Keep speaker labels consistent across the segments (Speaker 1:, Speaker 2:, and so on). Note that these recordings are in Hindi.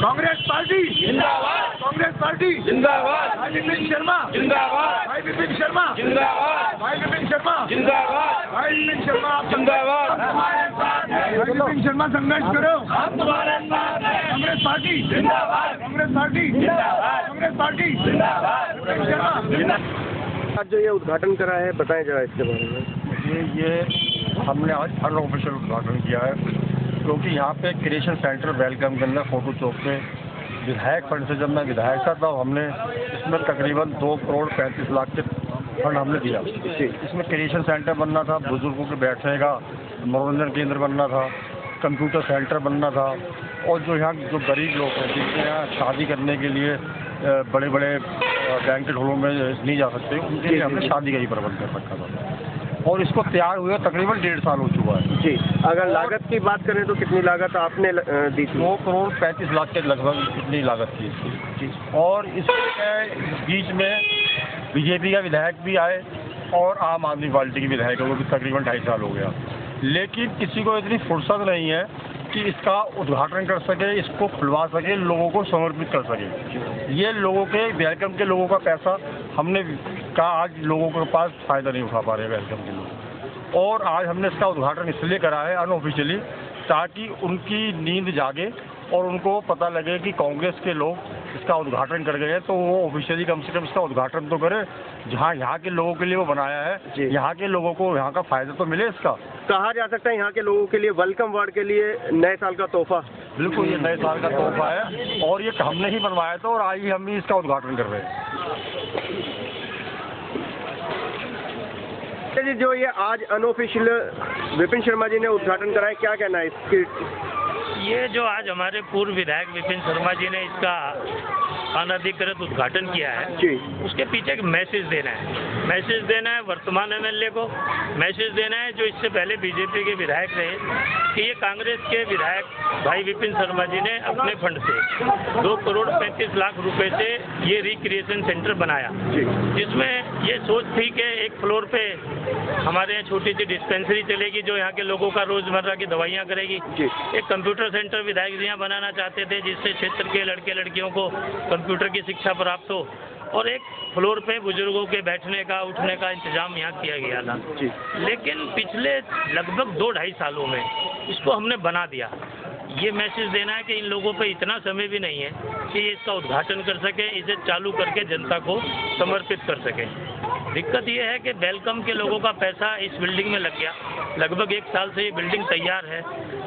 Speaker 1: कांग्रेस पार्टी
Speaker 2: जिंदाबाद
Speaker 1: कांग्रेस पार्टी
Speaker 2: जिंदाबाद
Speaker 1: भाई विपिन शर्मा
Speaker 2: जिंदाबाद
Speaker 1: भाई विपिन शर्मा
Speaker 2: जिंदाबाद
Speaker 1: भाई विपिन शर्मा
Speaker 2: जिंदाबाद
Speaker 1: भाई विपिन शर्मा आप
Speaker 2: जिंदाबाद
Speaker 1: भाई विपिन शर्मा संघर्ष करो
Speaker 2: हम तुम्हारे साथ हैं
Speaker 1: कांग्रेस पार्टी
Speaker 2: जिंदाबाद
Speaker 1: कांग्रेस पार्टी
Speaker 2: जिंदाबाद
Speaker 1: कांग्रेस पार्टी।
Speaker 2: जिंदाबाद।
Speaker 3: आज जो ये उद्घाटन करा है बताएँ जरा इसके बारे में।
Speaker 4: ये ये हमने आज अनऑफिशियल उद्घाटन किया है क्योंकि यहाँ पे क्रिएशन सेंटर वेलकम के अंदर फ़ोटो चौक पे विधायक फंड से जब मैं विधायक था तब हमने इसमें तकरीबन दो करोड़ पैंतीस लाख के फंड हमने दिया। इसमें क्रिएशन सेंटर बनना था बुज़ुर्गों के बैठने का मनोरंजन केंद्र बनना था कंप्यूटर सेंटर बनना था और जो यहाँ जो गरीब लोग हैं जिनके यहाँ शादी करने के लिए बड़े बड़े बैंकेट हॉलों में नहीं जा सकते। उनके लिए हमने शादी का ही प्रबंध कर रखा था। और इसको तैयार हुए तकरीबन डेढ़ साल हो चुका है।
Speaker 3: जी अगर लागत की बात करें तो कितनी लागत आपने दी थी?
Speaker 4: दो करोड़ पैंतीस लाख के लगभग इतनी लागत थी। इसकी और इसके बीच में बीजेपी का विधायक भी आए और आम आदमी पार्टी के विधायक को भी तकरीबन ढाई साल हो गया। लेकिन किसी को इतनी फुर्सत नहीं है कि इसका उद्घाटन कर सके, इसको खुलवा सके, लोगों को समर्पित कर सके। ये लोगों के, वेलकम के लोगों का पैसा हमने का आज लोगों के पास फ़ायदा नहीं उठा पा रहे वेलकम के लोग और आज हमने इसका उद्घाटन इसलिए करा है अनऑफिशियली ताकि उनकी नींद जागे और उनको पता लगे कि कांग्रेस के लोग इसका उद्घाटन कर गए हैं तो वो ऑफिशियली कम से कम इसका उद्घाटन तो करे। जहाँ यहाँ के लोगों के लिए वो बनाया है यहाँ के लोगों को यहाँ का फ़ायदा तो मिले इसका।
Speaker 3: कहा जा सकता है यहाँ के लोगों के लिए वेलकम वार्ड के लिए नए साल का तोहफा?
Speaker 4: बिल्कुल ये नए साल का तोहफा है और ये हमने ही बनवाया था और आज ही हम ही इसका उद्घाटन कर रहे हैं।
Speaker 3: अच्छा जी जो ये आज अनऑफिशियल विपिन शर्मा जी ने उद्घाटन करा है क्या कहना है इसकी?
Speaker 5: ये जो आज हमारे पूर्व विधायक विपिन शर्मा जी ने इसका अनधिकृत उद्घाटन किया है।
Speaker 3: जी।
Speaker 5: उसके पीछे एक मैसेज देना है। मैसेज देना है वर्तमान एमएलए को। मैसेज देना है जो इससे पहले बीजेपी के विधायक रहे कि ये कांग्रेस के विधायक भाई विपिन शर्मा जी ने अपने फंड से दो करोड़ पैंतीस लाख रुपए से ये रिक्रिएशन सेंटर बनाया। जिसमें ये सोच थी कि एक फ्लोर पे हमारे यहाँ छोटी सी डिस्पेंसरी चलेगी जो यहाँ के लोगों का रोज़मर्रा की दवाइयाँ करेगी। एक कंप्यूटर सेंटर विधायक जी यहाँ बनाना चाहते थे जिससे क्षेत्र के लड़के लड़कियों को कंप्यूटर की शिक्षा प्राप्त हो। और एक फ्लोर पे बुज़ुर्गों के बैठने का उठने का इंतज़ाम यहाँ किया गया था। लेकिन पिछले लगभग दो ढाई सालों में इसको हमने बना दिया। ये मैसेज देना है कि इन लोगों पे इतना समय भी नहीं है कि ये इसका उद्घाटन कर सके इसे चालू करके जनता को समर्पित कर सके। दिक्कत ये है कि वेलकम के लोगों का पैसा इस बिल्डिंग में लग गया। लगभग एक साल से ये बिल्डिंग तैयार है।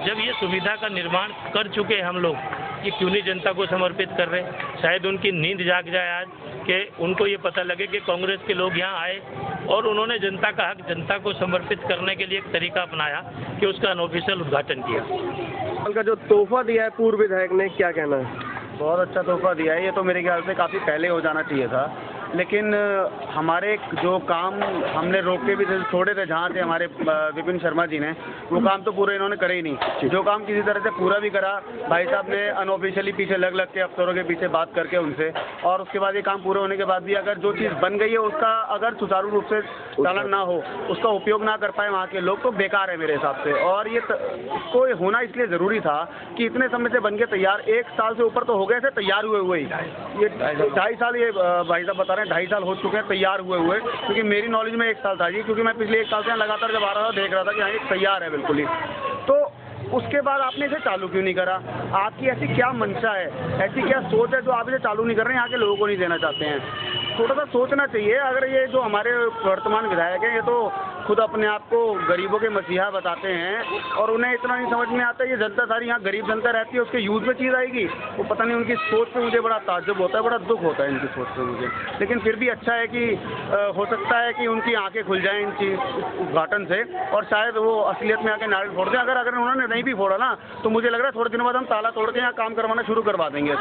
Speaker 5: जब ये सुविधा का निर्माण कर चुके हम लोग ये क्यों नहीं जनता को समर्पित कर रहे? शायद उनकी नींद जाग जाए आज कि उनको ये पता लगे कि कांग्रेस के लोग यहाँ आए और उन्होंने जनता का हक जनता को समर्पित करने के लिए एक तरीका अपनाया कि उसका अनऑफिशियल उद्घाटन किया।
Speaker 3: उनका का जो तोहफा दिया है पूर्व विधायक ने क्या कहना है?
Speaker 6: बहुत अच्छा तोहफा दिया है। ये तो मेरे ख्याल से काफ़ी पहले हो जाना चाहिए था। लेकिन हमारे जो काम हमने रोके भी थे, छोड़े थे, जहाँ थे हमारे विपिन शर्मा जी ने, वो काम तो पूरे इन्होंने करे ही नहीं। जो काम किसी तरह से पूरा भी करा, भाई साहब ने अनऑफिशियली पीछे लग लग के अफसरों के पीछे बात करके उनसे, और उसके बाद ये काम पूरे होने के बाद भी अगर जो चीज़ बन गई है, उसका अगर सुचारू रूप से चालन ना हो, उसका उपयोग ना कर पाए वहाँ के लोग तो बेकार है मेरे हिसाब से। और ये इसको होना इसलिए ज़रूरी था कि इतने समय से बन के तैयार, एक साल से ऊपर तो हो गए थे, तैयार हुए हुए ही। ये ढाई साल ये भाई साहब बता रहे हैं ढाई साल हो चुके हैं, तैयार हुए हुए। क्योंकि मेरी नॉलेज में एक साल था जी, क्योंकि मैं पिछले एक साल से लगातार जब आ रहा था, देख रहा था कि हाँ तैयार है बिल्कुल ही। तो उसके बाद आपने इसे चालू क्यों नहीं करा? आपकी ऐसी क्या मंशा है? ऐसी क्या सोच है जो आप इसे चालू नहीं कर रहे हैं, यहाँ के लोगों को नहीं देना चाहते हैं? थोड़ा सा सोचना चाहिए अगर ये जो हमारे वर्तमान विधायक हैं ये तो खुद अपने आप को गरीबों के मसीहा बताते हैं और उन्हें इतना नहीं समझ में आता ये जनता सारी यहाँ गरीब जनता रहती है उसके यूज़ में चीज़ आएगी। वो पता नहीं उनकी सोच पे मुझे बड़ा ताज्जुब होता है बड़ा दुख होता है इनकी सोच पे मुझे। लेकिन फिर भी अच्छा है कि अ, हो सकता है कि उनकी आँखें खुल जाएँ इन चीज़ उद्घाटन से और शायद वो असलियत में आके नारियल फोड़ दें। अगर अगर उन्होंने नहीं भी फोड़ा ना तो मुझे लग रहा है थोड़े दिनों बाद हम ताला तोड़ के यहाँ काम करवाना शुरू करवा देंगे।